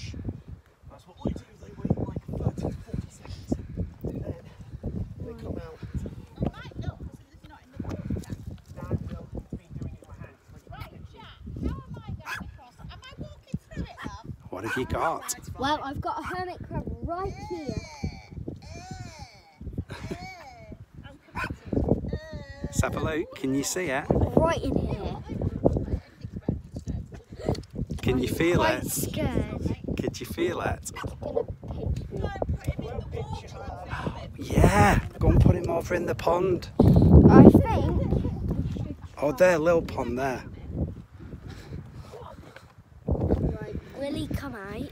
much. That's what I do. They wait like 30 to 40 seconds. And then they come out. I might not, because it's not in the water. Now I've been doing it in my hands. Like, Right, Jack, how am I going across? Am I walking through it, love? What have you got? Well, I've got a hermit crab right here. I'm. Let's have a look. Can you see it? Right in here. Can you feel Quite it? scared. Could you feel it? Gonna pinch me. Yeah. Go and put him over in the pond. I think. Oh, there, little pond there. Right, will he come out?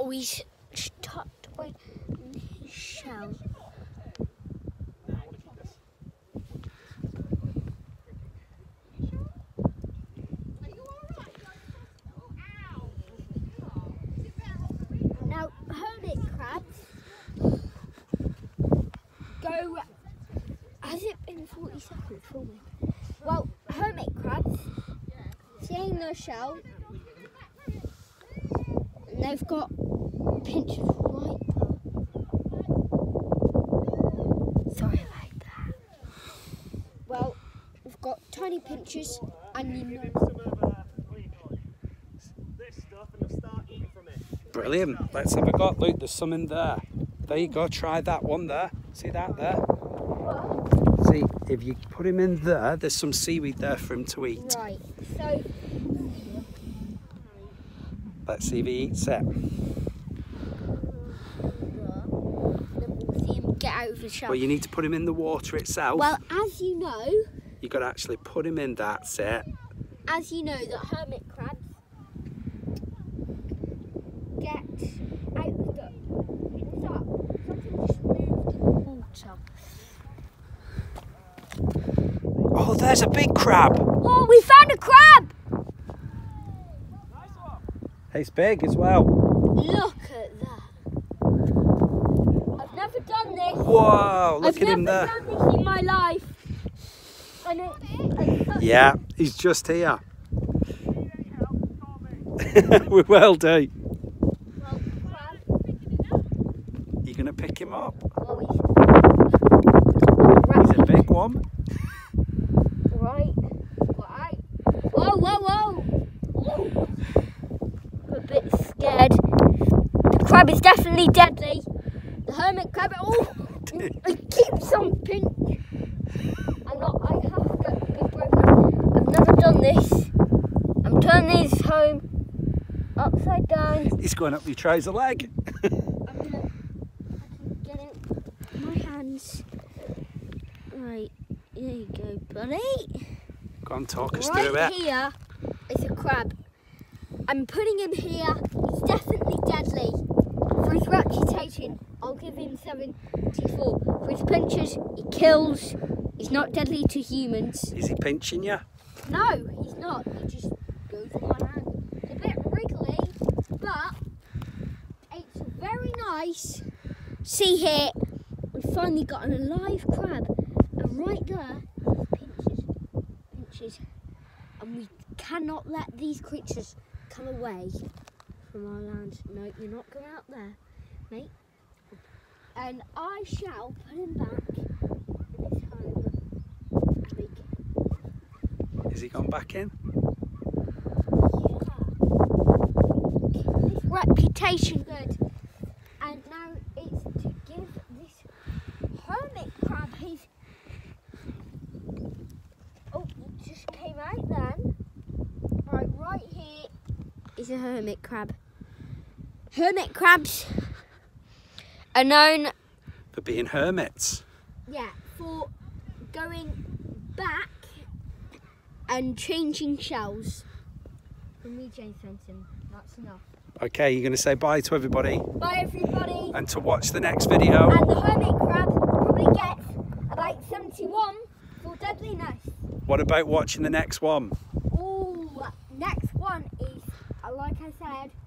Oh, he's tucked away in his shell? Now, hermit crabs go. Has it been 40 Well, hermit crabs, seeing their shell, and they've got pinches right there. Sorry about that. Well, we've got tiny pinches, and you know. Brilliant. Let's have a go. Look, there's some in there. There you go. Try that one there. See that there? See, if you put him in there, there's some seaweed there for him to eat. Right, so Let's see if he eats it. we'll see him get out of the. Well, you need to put him in the water itself. Well, as you know, you got to actually put him in. That's it. as you know, that hermit crabs get out of the. What's? Something just moved in the water. Oh, there's a big crab. Oh, we found a crab! It's big as well. Look at that. I've never done this. Whoa, look! I've at him never done this in my life. And it, Yeah, he's just here. we will do. well, crab. You gonna pick him up? Well, He's a big one. Right. Right. Whoa, whoa. I'm a bit scared. The crab is definitely deadly. The hermit crab. Oh, it keeps on pinch. I'm not. I have to big brave. I've never done this. I'm turning this home upside down. He's going up your trouser leg. I'm gonna. I can get it my hands. Right. There you go, buddy. Go on, talk us right through it. here is a crab. I'm putting him here. He's definitely deadly. For his reputation, I'll give him 74. For his pinches, he kills. He's not deadly to humans. Is he pinching you? No, he's not. He just goes on my hand. It's a bit wriggly, but it's very nice. See here, we've finally got an alive crab. And right there, And we cannot let these creatures come away from our land. No, you're not going out there, mate. And I shall put him back in home. Big Is he gone back in? His reputation good. And now it's to give this hermit crab his. Oh, it just came out then. Right, right here is a hermit crab. Hermit crabs are known, For being hermits. yeah, for going back and changing shells. From me, James Fenton. That's enough. Okay, you're going to say bye to everybody Bye, everybody. and to watch the next video. And the hermit crab probably gets about 71 for deadliness. What about watching the next one? I said.